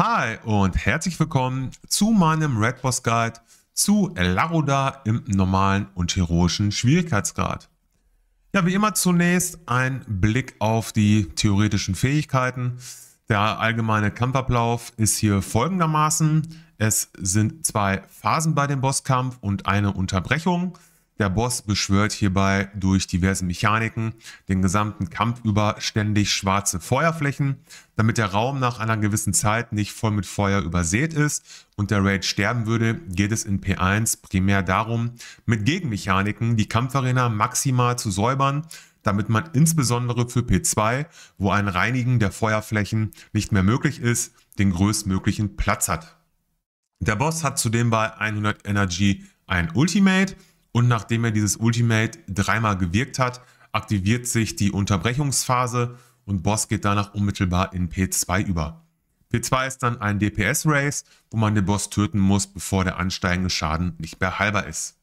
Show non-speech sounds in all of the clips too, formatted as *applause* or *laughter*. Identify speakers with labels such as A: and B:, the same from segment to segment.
A: Hi und herzlich willkommen zu meinem Red Boss Guide zu Laroda im normalen und heroischen Schwierigkeitsgrad. Ja, wie immer zunächst ein Blick auf die theoretischen Fähigkeiten. Der allgemeine Kampfablauf ist hier folgendermaßen. Es sind zwei Phasen bei dem Bosskampf und eine Unterbrechung. Der Boss beschwört hierbei durch diverse Mechaniken den gesamten Kampf über ständig schwarze Feuerflächen, damit der Raum nach einer gewissen Zeit nicht voll mit Feuer übersät ist und der Raid sterben würde, geht es in P1 primär darum, mit Gegenmechaniken die Kampfarena maximal zu säubern, damit man insbesondere für P2, wo ein Reinigen der Feuerflächen nicht mehr möglich ist, den größtmöglichen Platz hat. Der Boss hat zudem bei 100 Energy ein Ultimate, und nachdem er dieses Ultimate dreimal gewirkt hat, aktiviert sich die Unterbrechungsphase und Boss geht danach unmittelbar in P2 über. P2 ist dann ein DPS-Race, wo man den Boss töten muss, bevor der ansteigende Schaden nicht mehr halber ist.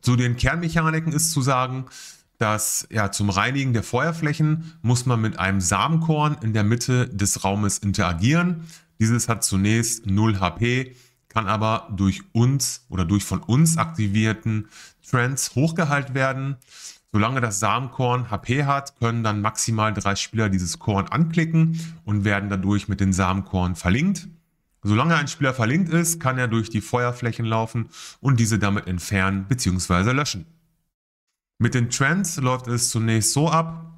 A: Zu den Kernmechaniken ist zu sagen, dass ja, zum Reinigen der Feuerflächen muss man mit einem Samenkorn in der Mitte des Raumes interagieren. Dieses hat zunächst 0 HP kann aber durch uns oder durch von uns aktivierten Trends hochgehalten werden. Solange das Samenkorn HP hat, können dann maximal drei Spieler dieses Korn anklicken und werden dadurch mit den Samenkorn verlinkt. Solange ein Spieler verlinkt ist, kann er durch die Feuerflächen laufen und diese damit entfernen bzw. löschen. Mit den Trends läuft es zunächst so ab,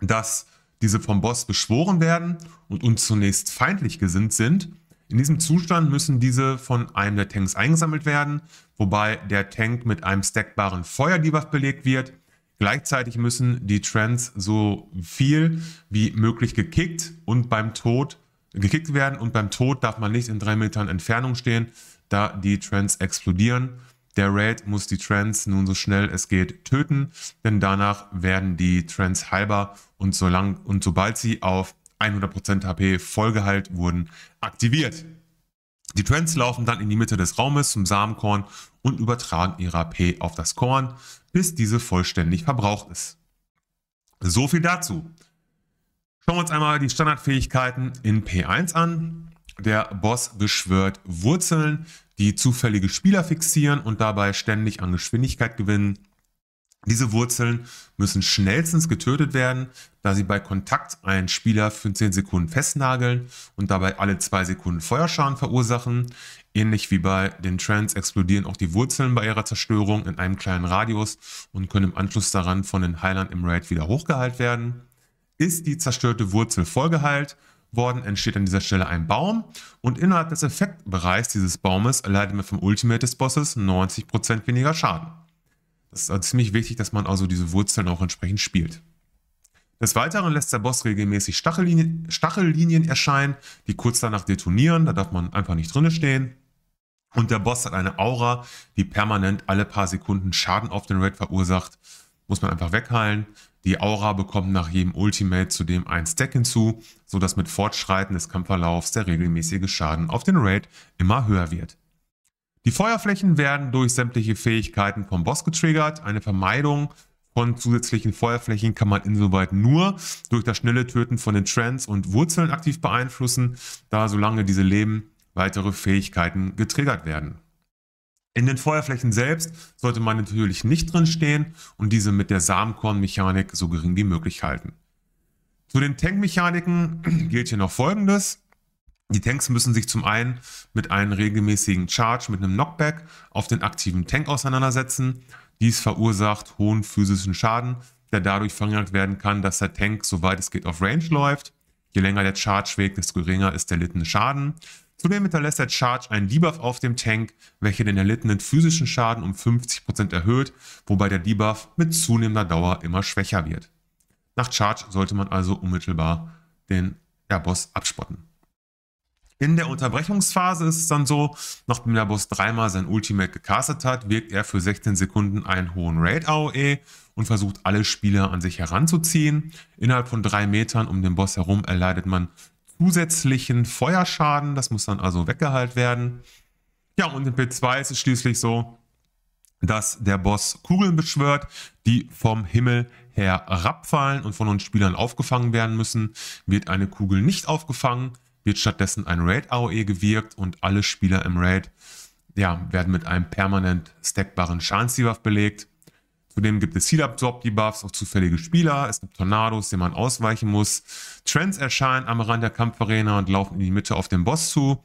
A: dass diese vom Boss beschworen werden und uns zunächst feindlich gesinnt sind in diesem Zustand müssen diese von einem der Tanks eingesammelt werden, wobei der Tank mit einem stackbaren Feuerdebuff belegt wird. Gleichzeitig müssen die Trends so viel wie möglich gekickt und beim Tod gekickt werden und beim Tod darf man nicht in drei Metern Entfernung stehen, da die Trends explodieren. Der Raid muss die Trends nun so schnell es geht töten, denn danach werden die Trends halber und, solang, und sobald sie auf 100% HP vollgeheilt wurden, aktiviert. Die Trends laufen dann in die Mitte des Raumes zum Samenkorn und übertragen ihre AP auf das Korn, bis diese vollständig verbraucht ist. So viel dazu. Schauen wir uns einmal die Standardfähigkeiten in P1 an. Der Boss beschwört Wurzeln, die zufällige Spieler fixieren und dabei ständig an Geschwindigkeit gewinnen. Diese Wurzeln müssen schnellstens getötet werden, da sie bei Kontakt einen Spieler für 10 Sekunden festnageln und dabei alle 2 Sekunden Feuerschaden verursachen. Ähnlich wie bei den Trends explodieren auch die Wurzeln bei ihrer Zerstörung in einem kleinen Radius und können im Anschluss daran von den Heilern im Raid wieder hochgeheilt werden. Ist die zerstörte Wurzel vollgeheilt worden, entsteht an dieser Stelle ein Baum und innerhalb des Effektbereichs dieses Baumes erleidet man vom Ultimate des Bosses 90% weniger Schaden. Das ist ziemlich wichtig, dass man also diese Wurzeln auch entsprechend spielt. Des Weiteren lässt der Boss regelmäßig Stachellinien, Stachellinien erscheinen, die kurz danach detonieren. Da darf man einfach nicht drinne stehen. Und der Boss hat eine Aura, die permanent alle paar Sekunden Schaden auf den Raid verursacht. Muss man einfach wegheilen. Die Aura bekommt nach jedem Ultimate zudem ein Stack hinzu, sodass mit Fortschreiten des Kampfverlaufs der regelmäßige Schaden auf den Raid immer höher wird. Die Feuerflächen werden durch sämtliche Fähigkeiten vom Boss getriggert. Eine Vermeidung von zusätzlichen Feuerflächen kann man insoweit nur durch das schnelle Töten von den Trends und Wurzeln aktiv beeinflussen, da solange diese leben, weitere Fähigkeiten getriggert werden. In den Feuerflächen selbst sollte man natürlich nicht drin stehen und diese mit der Samenkornmechanik so gering wie möglich halten. Zu den Tankmechaniken *clears throat* gilt hier noch folgendes. Die Tanks müssen sich zum einen mit einem regelmäßigen Charge mit einem Knockback auf den aktiven Tank auseinandersetzen. Dies verursacht hohen physischen Schaden, der dadurch verringert werden kann, dass der Tank, soweit es geht, auf Range läuft. Je länger der Charge-Weg, desto geringer ist der erlittene Schaden. Zudem hinterlässt der Charge einen Debuff auf dem Tank, welcher den erlittenen physischen Schaden um 50% erhöht, wobei der Debuff mit zunehmender Dauer immer schwächer wird. Nach Charge sollte man also unmittelbar den ja, Boss abspotten. In der Unterbrechungsphase ist es dann so, nachdem der Boss dreimal sein Ultimate gecastet hat, wirkt er für 16 Sekunden einen hohen Raid AOE und versucht alle Spieler an sich heranzuziehen. Innerhalb von drei Metern um den Boss herum erleidet man zusätzlichen Feuerschaden, das muss dann also weggehalten werden. Ja, und in P2 ist es schließlich so, dass der Boss Kugeln beschwört, die vom Himmel herabfallen und von uns Spielern aufgefangen werden müssen. Wird eine Kugel nicht aufgefangen, wird stattdessen ein Raid-AOE gewirkt und alle Spieler im Raid ja, werden mit einem permanent stackbaren Schadensdebuff belegt. Zudem gibt es Heal-Absorb-Debuffs auf zufällige Spieler. Es gibt Tornados, denen man ausweichen muss. Trends erscheinen am Rand der Kampfarena und laufen in die Mitte auf den Boss zu.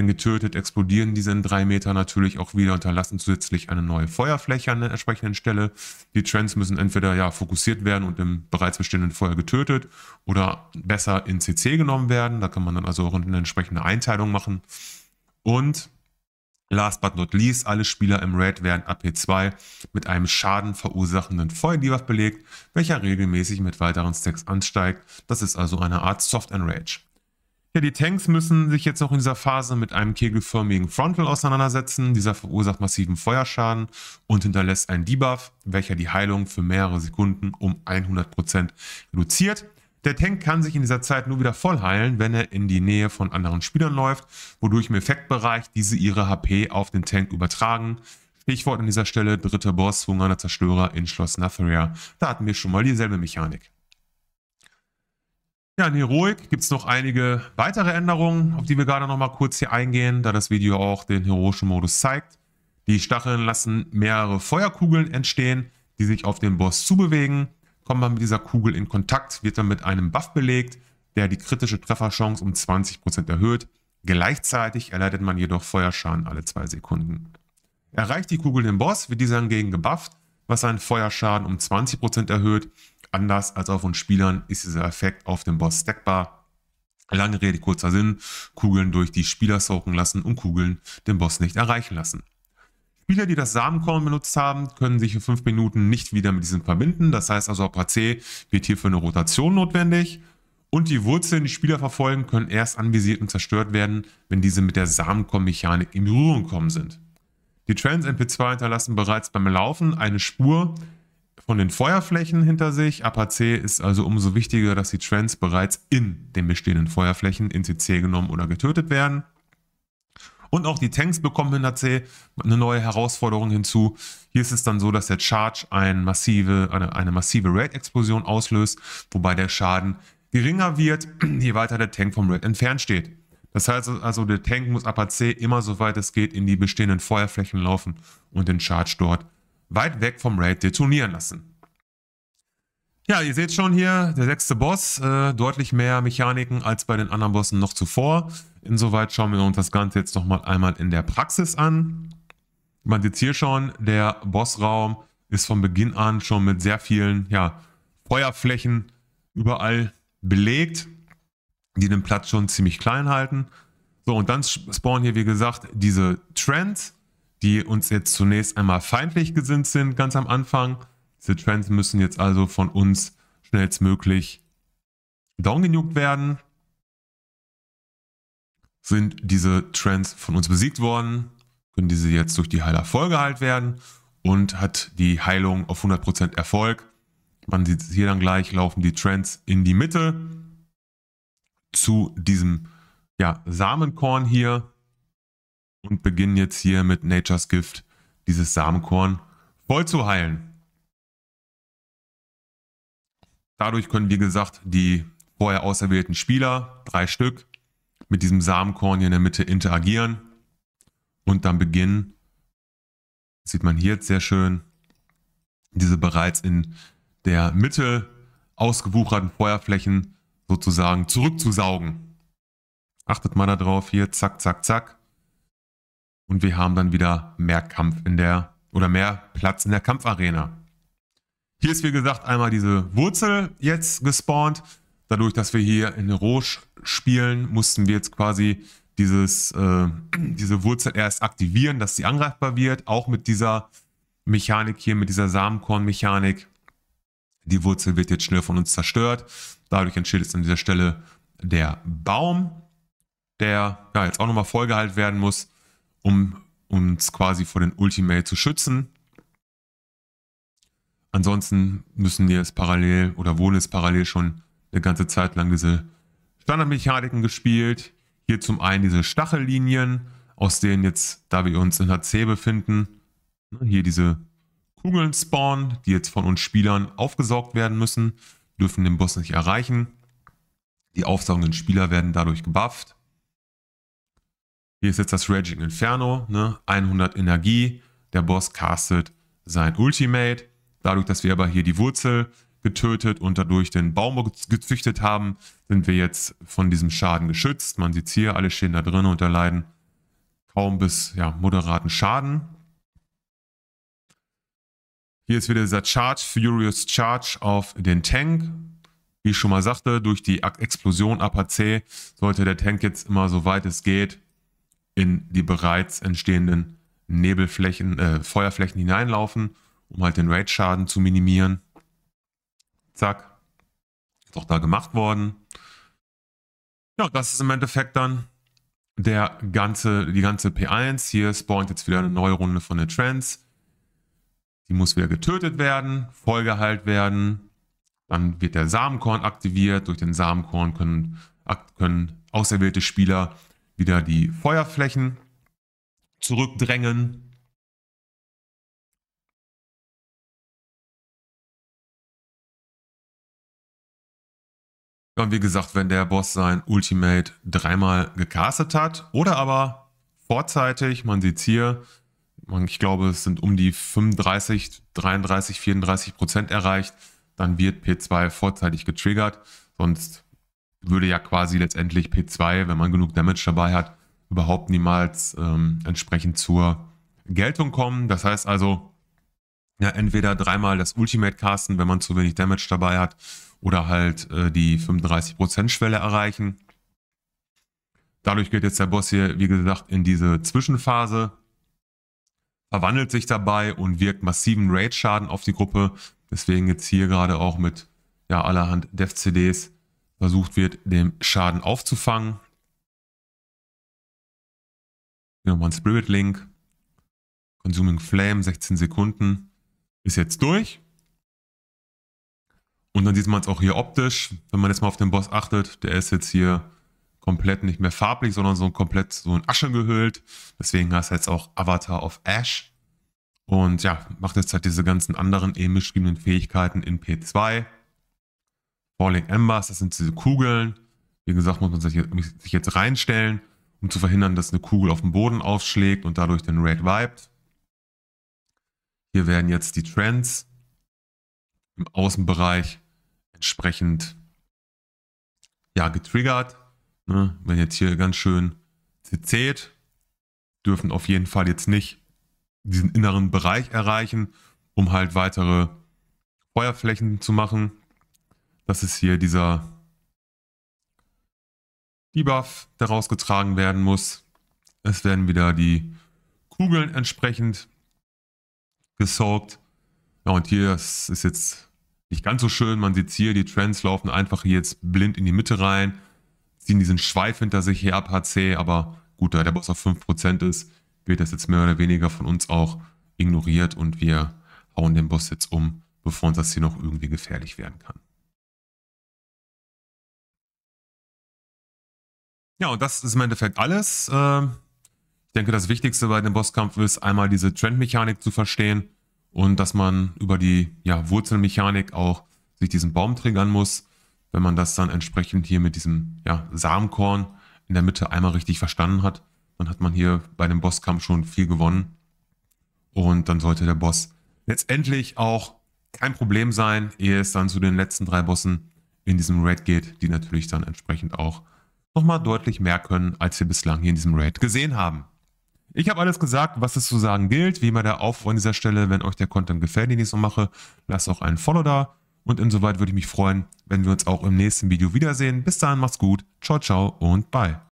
A: Wenn getötet, explodieren diese in drei Meter natürlich auch wieder und hinterlassen zusätzlich eine neue Feuerfläche an der entsprechenden Stelle. Die Trends müssen entweder ja fokussiert werden und im bereits bestehenden Feuer getötet oder besser in CC genommen werden. Da kann man dann also auch eine entsprechende Einteilung machen. Und Last but not least, alle Spieler im Raid werden AP2 mit einem Schaden verursachenden Feuerdebuff belegt, welcher regelmäßig mit weiteren Stacks ansteigt. Das ist also eine Art Soft Enrage. Ja, die Tanks müssen sich jetzt noch in dieser Phase mit einem kegelförmigen Frontal auseinandersetzen. Dieser verursacht massiven Feuerschaden und hinterlässt einen Debuff, welcher die Heilung für mehrere Sekunden um 100% reduziert. Der Tank kann sich in dieser Zeit nur wieder voll heilen, wenn er in die Nähe von anderen Spielern läuft, wodurch im Effektbereich diese ihre HP auf den Tank übertragen. Stichwort an dieser Stelle dritte Boss, Hungernder Zerstörer in Schloss Natheria. Da hatten wir schon mal dieselbe Mechanik. Ja, in Heroic gibt es noch einige weitere Änderungen, auf die wir gerade noch mal kurz hier eingehen, da das Video auch den heroischen Modus zeigt. Die Stacheln lassen mehrere Feuerkugeln entstehen, die sich auf den Boss zubewegen. Kommt man mit dieser Kugel in Kontakt, wird dann mit einem Buff belegt, der die kritische Trefferchance um 20% erhöht. Gleichzeitig erleidet man jedoch Feuerschaden alle zwei Sekunden. Erreicht die Kugel den Boss, wird dieser hingegen gebufft, was seinen Feuerschaden um 20% erhöht. Anders als auf uns Spielern ist dieser Effekt auf dem Boss stackbar. Lange Rede, kurzer Sinn, Kugeln durch die Spieler soaken lassen und Kugeln den Boss nicht erreichen lassen. Spieler, die das Samenkorn benutzt haben, können sich für 5 Minuten nicht wieder mit diesem verbinden. Das heißt also, AC wird hierfür eine Rotation notwendig. Und die Wurzeln, die Spieler verfolgen, können erst anvisiert und zerstört werden, wenn diese mit der Samenkorn-Mechanik in Berührung kommen sind. Die Trends MP2 hinterlassen bereits beim Laufen eine Spur von den Feuerflächen hinter sich. APAC ist also umso wichtiger, dass die Trends bereits in den bestehenden Feuerflächen in CC genommen oder getötet werden. Und auch die Tanks bekommen in der C eine neue Herausforderung hinzu. Hier ist es dann so, dass der Charge eine massive, eine, eine massive Raid-Explosion auslöst, wobei der Schaden geringer wird, *clears throat* je weiter der Tank vom Raid entfernt steht. Das heißt also, der Tank muss ab AC immer so weit es geht in die bestehenden Feuerflächen laufen und den Charge dort weit weg vom Raid detonieren lassen. Ja, ihr seht schon hier, der sechste Boss, äh, deutlich mehr Mechaniken als bei den anderen Bossen noch zuvor. Insoweit schauen wir uns das Ganze jetzt nochmal einmal in der Praxis an. Man sieht hier schon, der Bossraum ist von Beginn an schon mit sehr vielen ja, Feuerflächen überall belegt, die den Platz schon ziemlich klein halten. So, und dann spawnen hier, wie gesagt, diese Trends, die uns jetzt zunächst einmal feindlich gesinnt sind, ganz am Anfang. Diese Trends müssen jetzt also von uns schnellstmöglich downgenugt werden. Sind diese Trends von uns besiegt worden, können diese jetzt durch die Heiler vollgeheilt werden und hat die Heilung auf 100% Erfolg. Man sieht es hier dann gleich, laufen die Trends in die Mitte zu diesem ja, Samenkorn hier und beginnen jetzt hier mit Nature's Gift dieses Samenkorn voll zu heilen. Dadurch können, wie gesagt, die vorher auserwählten Spieler, drei Stück, mit diesem Samenkorn hier in der Mitte interagieren und dann beginnen, sieht man hier jetzt sehr schön, diese bereits in der Mitte ausgewucherten Feuerflächen sozusagen zurückzusaugen. Achtet mal darauf, hier zack, zack, zack. Und wir haben dann wieder mehr Kampf in der oder mehr Platz in der Kampfarena. Hier ist wie gesagt einmal diese Wurzel jetzt gespawnt. Dadurch, dass wir hier in Roche spielen, mussten wir jetzt quasi dieses, äh, *clears throat* diese Wurzel erst aktivieren, dass sie angreifbar wird. Auch mit dieser Mechanik hier, mit dieser Samenkorn-Mechanik. Die Wurzel wird jetzt schnell von uns zerstört. Dadurch entsteht jetzt an dieser Stelle der Baum, der ja, jetzt auch nochmal vollgehalten werden muss, um uns quasi vor den Ultimate zu schützen. Ansonsten müssen wir es parallel oder wurden es parallel schon eine ganze Zeit lang diese Standardmechaniken gespielt. Hier zum einen diese Stachellinien, aus denen jetzt, da wir uns in HC befinden, ne, hier diese Kugeln spawnen, die jetzt von uns Spielern aufgesaugt werden müssen, dürfen den Boss nicht erreichen. Die aufsaugenden Spieler werden dadurch gebufft. Hier ist jetzt das Raging Inferno, ne? 100 Energie. Der Boss castet sein Ultimate. Dadurch, dass wir aber hier die Wurzel getötet und dadurch den Baum gezüchtet haben, sind wir jetzt von diesem Schaden geschützt. Man sieht hier, alle stehen da drin und erleiden kaum bis ja, moderaten Schaden. Hier ist wieder dieser Charge, Furious Charge auf den Tank. Wie ich schon mal sagte, durch die Explosion APC sollte der Tank jetzt immer so weit es geht in die bereits entstehenden Nebelflächen, äh, Feuerflächen hineinlaufen, um halt den Raid-Schaden zu minimieren. Zack. Ist auch da gemacht worden. Ja, das ist im Endeffekt dann der ganze, die ganze P1. Hier spawnt jetzt wieder eine neue Runde von der Trends. Die muss wieder getötet werden, vollgeheilt werden. Dann wird der Samenkorn aktiviert. Durch den Samenkorn können, können auserwählte Spieler wieder die Feuerflächen zurückdrängen. Und wie gesagt, wenn der Boss sein Ultimate dreimal gecastet hat oder aber vorzeitig, man sieht es hier, ich glaube, es sind um die 35, 33, 34 Prozent erreicht, dann wird P2 vorzeitig getriggert. Sonst würde ja quasi letztendlich P2, wenn man genug Damage dabei hat, überhaupt niemals ähm, entsprechend zur Geltung kommen. Das heißt also, ja, entweder dreimal das Ultimate casten, wenn man zu wenig Damage dabei hat, oder halt äh, die 35%-Schwelle erreichen. Dadurch geht jetzt der Boss hier, wie gesagt, in diese Zwischenphase, verwandelt sich dabei und wirkt massiven Raid-Schaden auf die Gruppe. Deswegen jetzt hier gerade auch mit ja, allerhand Dev-CDs versucht wird, den Schaden aufzufangen. Hier nochmal ein Spirit Link. Consuming Flame, 16 Sekunden. Ist jetzt durch. Und dann sieht man es auch hier optisch, wenn man jetzt mal auf den Boss achtet, der ist jetzt hier komplett nicht mehr farblich, sondern so komplett so in Asche gehüllt. Deswegen heißt er jetzt auch Avatar of Ash. Und ja, macht jetzt halt diese ganzen anderen eben beschriebenen Fähigkeiten in P2. Falling Embers, das sind diese Kugeln. Wie gesagt, muss man sich jetzt reinstellen, um zu verhindern, dass eine Kugel auf dem Boden aufschlägt und dadurch den Red vibet. Hier werden jetzt die Trends im Außenbereich entsprechend ja, getriggert. Ne? Wenn jetzt hier ganz schön CC't, dürfen auf jeden Fall jetzt nicht diesen inneren Bereich erreichen, um halt weitere Feuerflächen zu machen. Das ist hier dieser Debuff, der rausgetragen werden muss. Es werden wieder die Kugeln entsprechend gesaugt. Ja, und hier das ist jetzt nicht ganz so schön. Man sieht hier, die Trends laufen einfach hier jetzt blind in die Mitte rein, ziehen diesen Schweif hinter sich her ab HC, aber gut, da der Boss auf 5% ist, wird das jetzt mehr oder weniger von uns auch ignoriert und wir hauen den Boss jetzt um, bevor uns das hier noch irgendwie gefährlich werden kann. Ja, und das ist im Endeffekt alles. Ähm, ich denke, das Wichtigste bei dem Bosskampf ist einmal diese Trendmechanik zu verstehen und dass man über die ja, Wurzelmechanik auch sich diesen Baum triggern muss. Wenn man das dann entsprechend hier mit diesem ja, Samenkorn in der Mitte einmal richtig verstanden hat, dann hat man hier bei dem Bosskampf schon viel gewonnen. Und dann sollte der Boss letztendlich auch kein Problem sein, ehe es dann zu den letzten drei Bossen in diesem Raid geht, die natürlich dann entsprechend auch nochmal deutlich mehr können, als wir bislang hier in diesem Raid gesehen haben. Ich habe alles gesagt, was es zu sagen gilt. Wie immer der Aufruf an dieser Stelle, wenn euch der Content gefällt, den ich so mache, lasst auch einen Follow da. Und insoweit würde ich mich freuen, wenn wir uns auch im nächsten Video wiedersehen. Bis dahin, macht's gut. Ciao, ciao und bye.